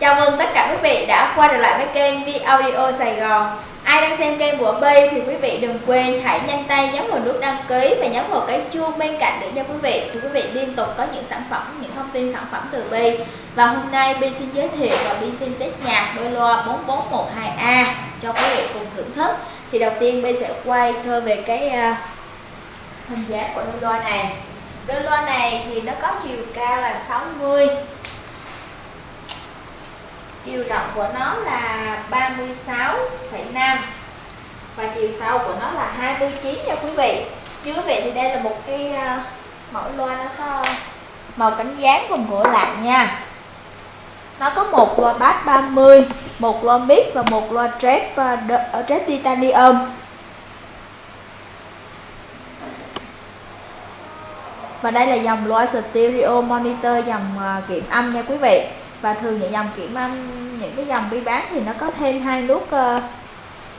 Chào mừng tất cả quý vị đã quay trở lại với kênh Vi Audio Sài Gòn. Ai đang xem kênh của Bi thì quý vị đừng quên hãy nhanh tay nhấn vào nút đăng ký và nhấn vào cái chuông bên cạnh để cho quý vị thì quý vị liên tục có những sản phẩm, những thông tin sản phẩm từ Bi. Và hôm nay Bi xin giới thiệu và Bi xin test nhạc đôi loa 4412A cho quý vị cùng thưởng thức. Thì đầu tiên Bi sẽ quay sơ về cái à, hình dáng của đôi loa này. Đôi loa này thì nó có chiều cao là 60 chiều rộng của nó là 36,5 và chiều sâu của nó là 29 nha quý vị. Chứ quý vị thì đây là một cái uh, mẫu loa nó có màu cánh dáng cùng gỗ lạc nha. Nó có một loa bass 30 một loa mic và một loa trap uh, ờ, ờ, trap titanium. Và đây là dòng loa stereo monitor dòng uh, kiểm âm nha quý vị và thường những dòng kiểm um, âm những cái dòng bi bán thì nó có thêm hai nút uh,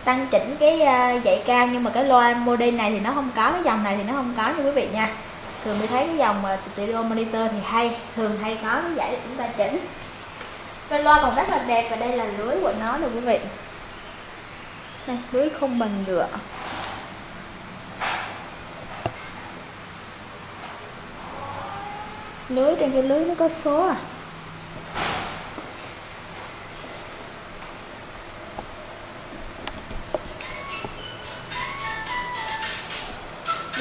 tăng chỉnh cái ờ, uh, dãy cao. Nhưng mà cái loa model này thì nó không có cái dòng này thì nó không có nha quý vị nha. Thường mới thấy cái dòng uh, stereo monitor thì hay thường hay có cái dãy để chúng ta chỉnh. Cái loa còn rất là đẹp và đây là lưới của nó nè quý vị. Đây, lưới không bằng nhựa. Lưới trên cái lưới nó có số à?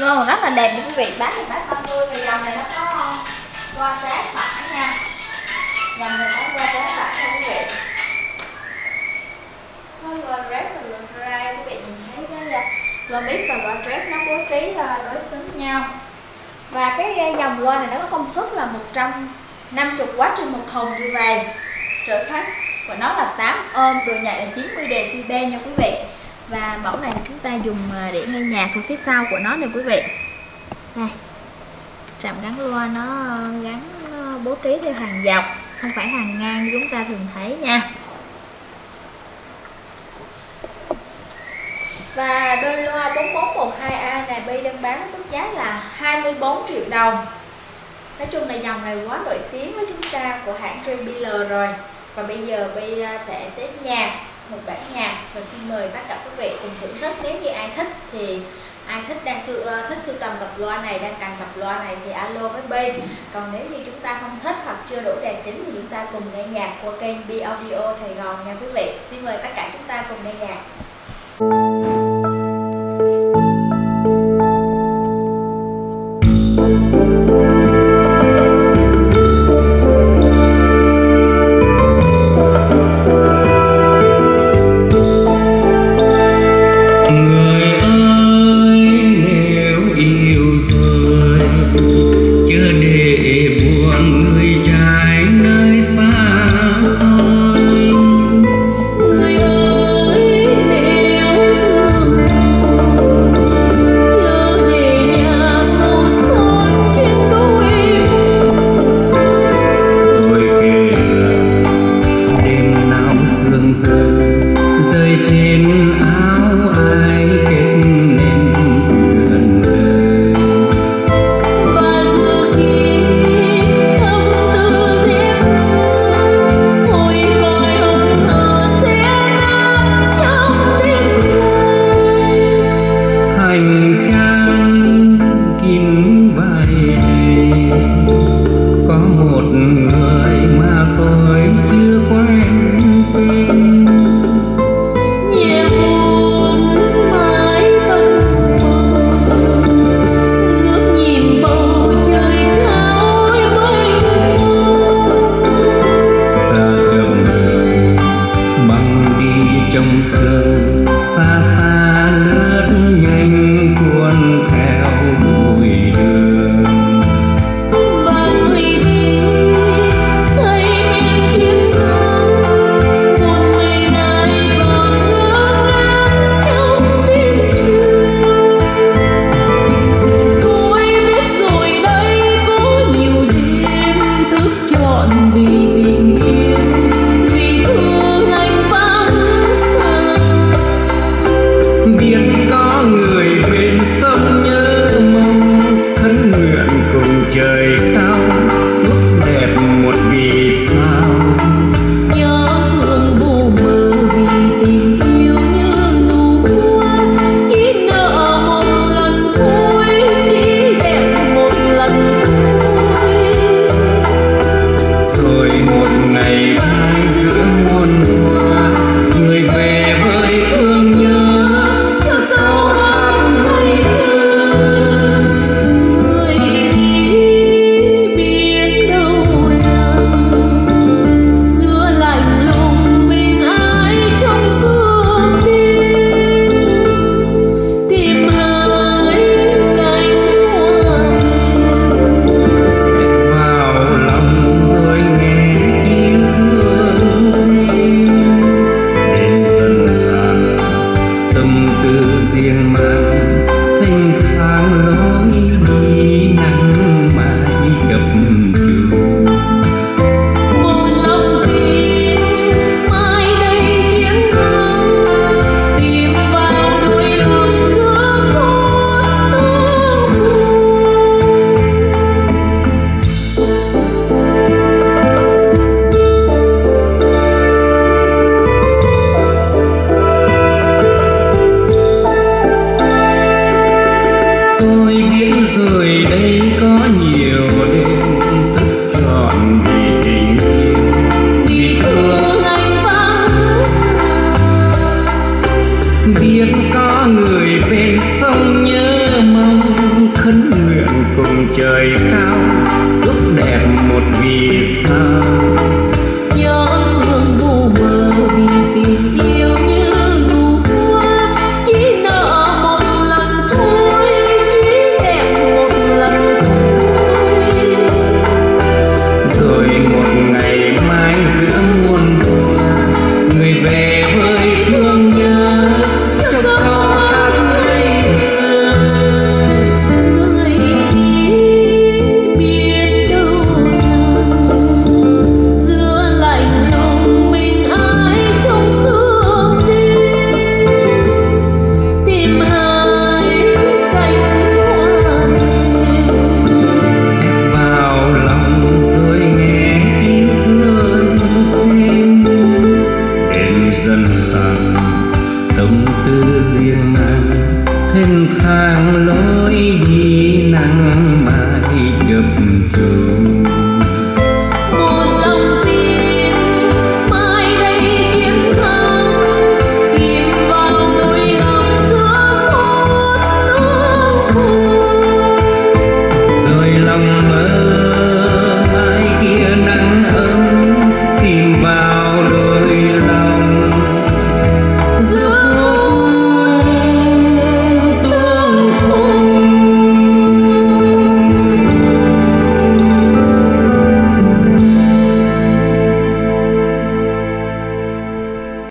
Ngon, rất là đẹp nha quý vị. Bán thì bán 30 và dòng này nó có qua trái phải nha. Dòng này nó qua trái phải nha quý vị. Nó qua và qua rai quý vị nhìn thấy cái à, loa mít và loa rét nó bố trí à, đối xứng nhau. Và cái à, dòng loa này nó có công suất là 150W trên một thùng như vậy. Trở khách của nó là 8 ôm độ nhạy là 90 dB nha quý vị và mẫu này chúng ta dùng à, để nghe nhạc ở phía sau của nó nè quý vị. Đây trạm gắn loa nó gắn, nó bố trí theo hàng dọc, không phải hàng ngang như chúng ta thường thấy nha. Và đôi loa 4412A này Bi đang bán mức giá là 24 triệu đồng. Nói chung là dòng này quá nổi tiếng với chúng ta của hãng JBL rồi. Và bây giờ Bi sẽ test nhạc một bản nhạc và xin mời tất cả quý vị cùng thưởng thức. Nếu như ai thích thì ai thích đang sự uh, ờ, thích sưu tầm cặp loa này đang cần cặp loa này thì alo với B còn nếu như chúng ta không thích hoặc chưa đủ tài chính thì chúng ta cùng nghe nhạc qua kênh B Audio Sài Gòn nha quý vị. Xin mời tất cả chúng ta cùng nghe nhạc. Thank you. dần tàn. Tâm tư riêng nàng thêm thang lối đi nắng mai chập trùng